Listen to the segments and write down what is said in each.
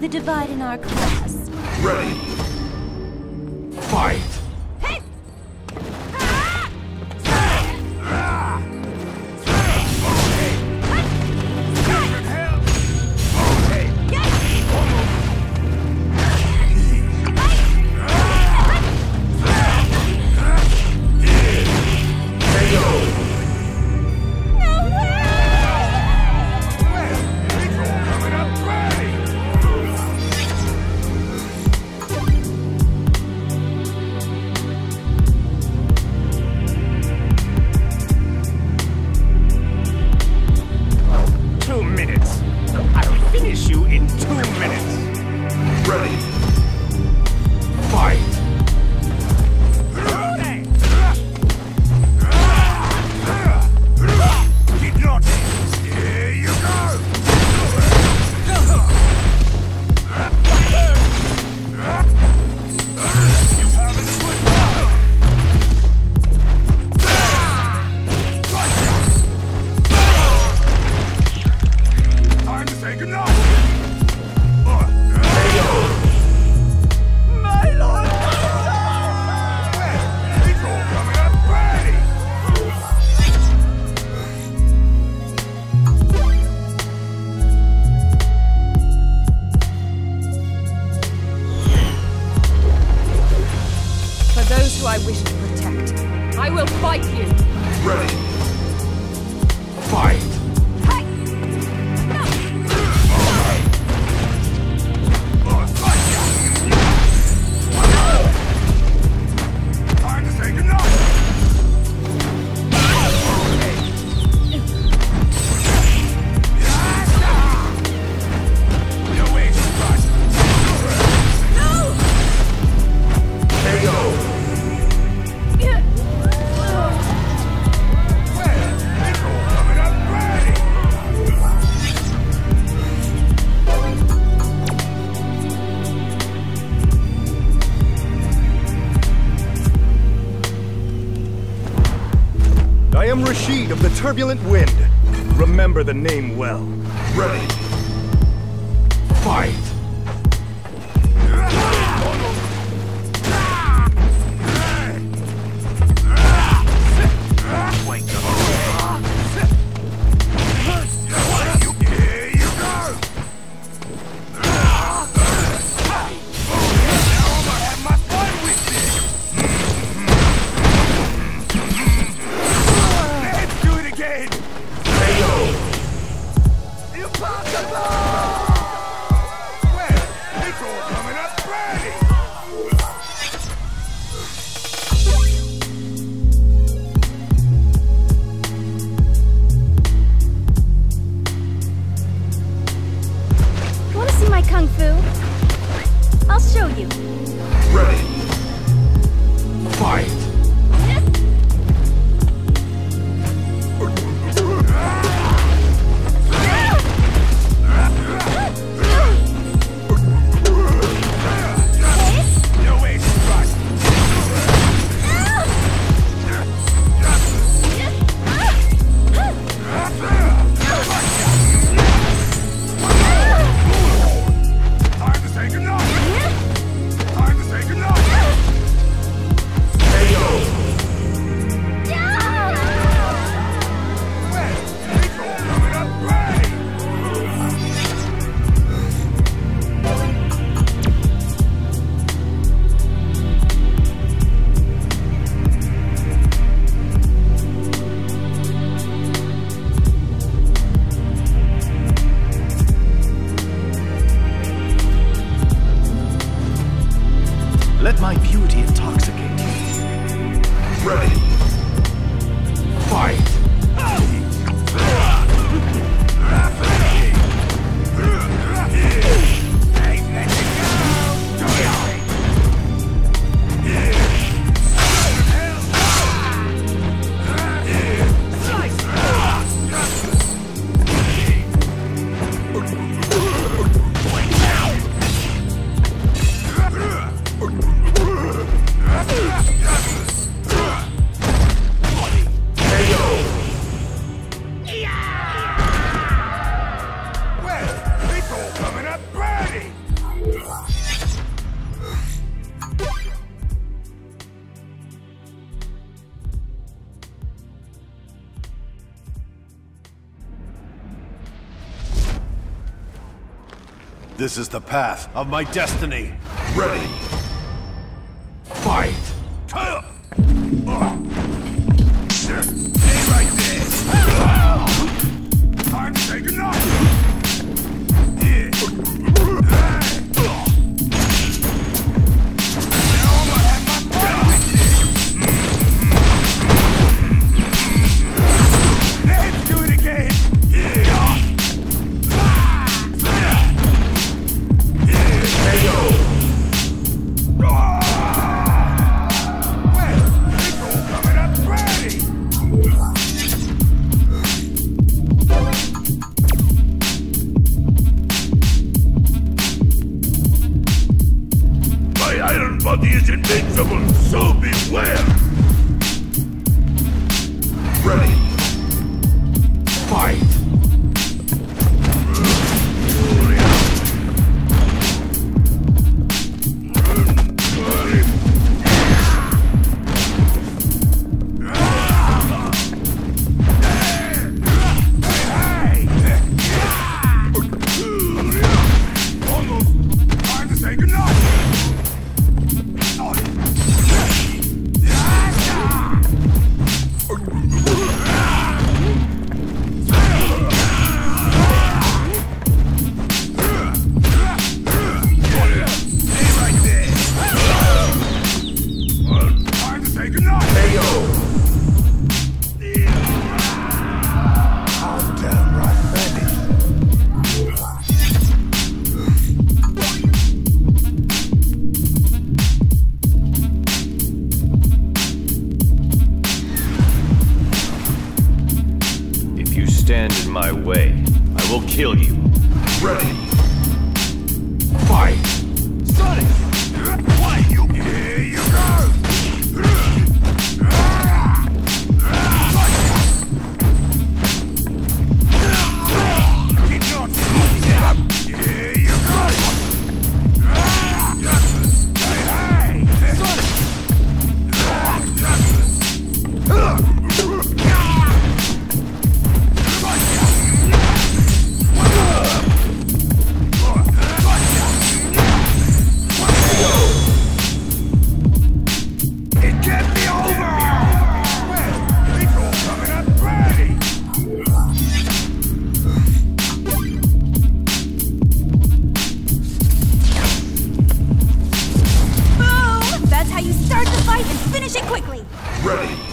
the divide in our class. Ready. Fight! who I wish to protect. I will fight you. Ready. Fight. I am Rashid of the Turbulent Wind. Remember the name well. Ready. Fight! This is the path of my destiny. Ready. Finish it quickly. Ready.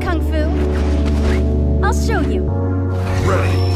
kung fu. I'll show you. Ready.